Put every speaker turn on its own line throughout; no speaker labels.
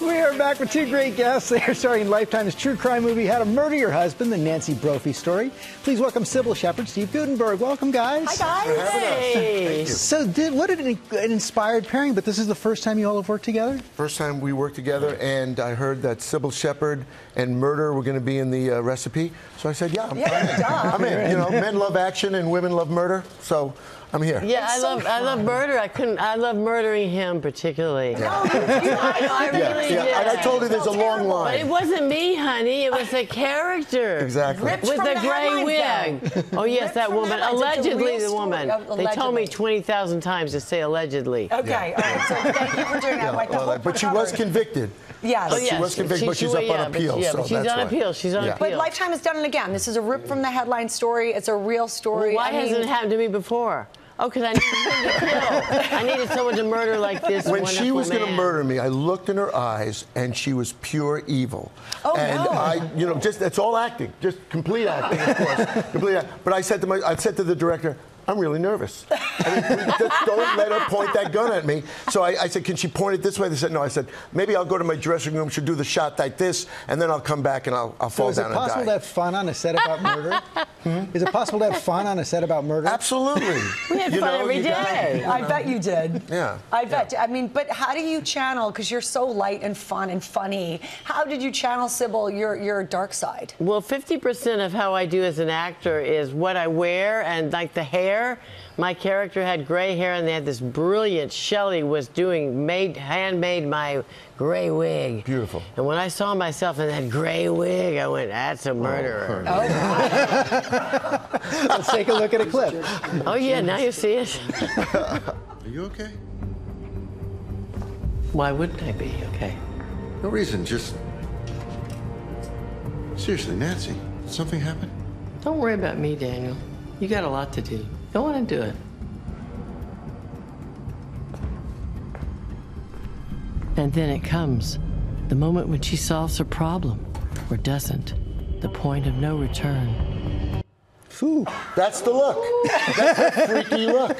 We are back with two great guests. They are starring Lifetime's true crime movie, How to Murder Your Husband, the Nancy Brophy story. Please welcome Cybill Shepherd, Steve Guttenberg. Welcome, guys.
Hi, guys.
Hey.
So, did, what an, an inspired pairing, but this is the first time you all have worked together?
First time we worked together, and I heard that Cybill Shepherd and murder were going to be in the uh, recipe. So I said, yeah, I'm,
Yeah,
in. I'm in. You know, men love action and women love murder, so I'm here.
Yeah, I
so
love I love murder. I couldn't. I love murdering him particularly.
No, you, you, I, know, I really
yeah,
did.
and I told you there's a long
line.
But it wasn't me, honey. It was the character.
Exactly.
Ripped
With
from
the
the
gray
headlines,
wig. Oh yes,
Ripped
that woman.
headlines. It's a
Allegedly, the woman.
Uh,
They told me twenty thousand times to say allegedly.
Okay, all right. So thank you for doing that. Like,
Well, but she
we're
was convicted.
Yes.
Oh,
She was convicted, but she's up
yeah,
on
but-
appeal.
yeah,
so
but she's
that's
on
why.
appeal. She's on
Yeah.
appeal.
But Lifetime has done it again. This is a rip from the headline story. It's a real story.
Why
I
hasn't it happened to me before? Oh, because I needed someone to kill. I needed someone to murder like this.
When she was going to murder me, I looked in her eyes, and she was pure evil.
Oh,
and
no.
I, you know, just it's all acting, just complete acting, of course, complete. Act. But I said to my, I said to the director. I'm really nervous. I mean, just don't let her point that gun at me. So I, I said, can she point it this way? They said, no. I said, maybe I'll go to my dressing room, she'll do the shot like this, and then I'll come back and I'll, I'll
So,
fall
is it possible to have fun on a set about murder? Hmm? Is it possible to have fun on a set about murder?
Absolutely.
We had
You
fun
know,
every
you gotta-
day.
I bet you did.
Yeah,
I bet. I mean, but how do you channel? Because you're so light and fun and funny. How did you channel Cybill your your dark side?
Well, 50% of how I do as an actor is what I wear and like the hair. My character had gray hair and they had this brilliant, Shelley was doing, made, handmade my gray wig.
Beautiful.
And when I saw myself in that gray wig, I went, that's a oh, murderer.
Oh, Let's take a look at a clip.
Oh, yeah, now you see it.
Are you okay?
Why wouldn't I be? Okay.
No reason, just. Seriously, Nancy, something happened?
Don't worry about me, Daniel. You got a lot to do. Go on and do it. And then it comes the moment when she solves her problem or doesn't, the point of no return.
Ooh,
That's the look. That's a freaky look.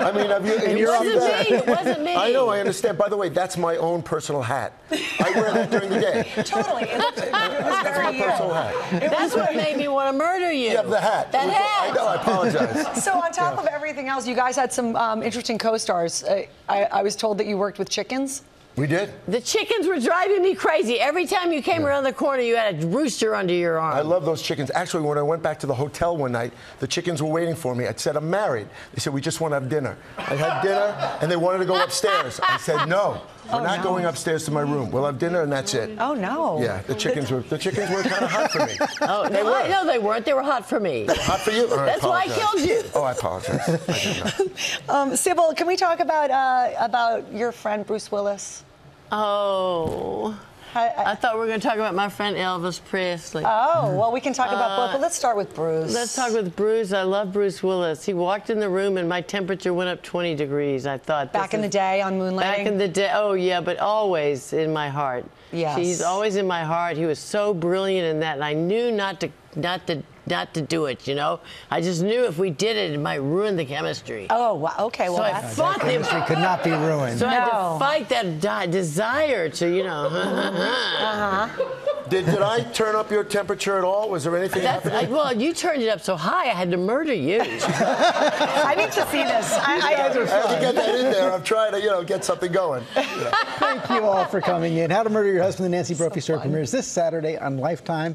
I mean, have you? and
It
you
wasn't
see that?
me. It wasn't me.
I know. I understand. By the way, that's my own personal hat. I wear that during the day.
Totally. It, looked, it was
That's
very
my personal
you.
hat.
That's what made me want to murder you.
Yeah, the hat.
That
Which-
hat.
I know. I apologize.
So on top of everything else, you guys had some um, interesting co-stars. Uh, I, I was told that you worked with chickens.
We did.
The chickens were driving me crazy. Every time you came around the corner, you had a rooster under your arm.
I love those chickens. Actually, when I went back to the hotel one night, the chickens were waiting for me. I said, I'm married. They said, we just want to have dinner. I had dinner, and they wanted to go upstairs. I said, no, we're
Oh,
not
no.
going upstairs to my room. We'll have dinner, and that's it.
Oh no.
Yeah, the chickens were the chickens were kind of hot for me.
Oh,
they
no,
were.
No, they weren't. They were hot for me.
Hot for you? Oh,
That's why I killed you.
Oh, I apologize. I.
Um, Cybill, can we talk about uh, about your friend Bruce Willis?
Oh.
I- I-
I thought we were going to talk about my friend Elvis Presley.
oh, well, we can talk about uh, both, but let's start with Bruce.
Let's talk with Bruce. I love Bruce Willis. He walked in the room and my temperature went up 20 degrees. I thought
Back in the day on Moonlighting.
Back in the day. Oh yeah, but always in my heart.
Yes.
He's always in my heart. He was so brilliant in that, and I knew not to, not to, not to do it. You know, I just knew if we did it, it might ruin the chemistry.
Oh, wow. okay. Well,
so I
that's
fought them.
chemistry could not be ruined.
So I had to fight that di- desire to, you know. Uh-huh. Uh-huh.
Did, did I turn up your temperature at all? Was there anything
That's, I, well, you turned it up so high, I had to murder you.
I need to see this. I, I,
I had to get that in there. I'm trying to, you know, get something going.
Thank you all for coming in. How to Murder Your Husband, the Nancy Brophy story premieres this Saturday on Lifetime.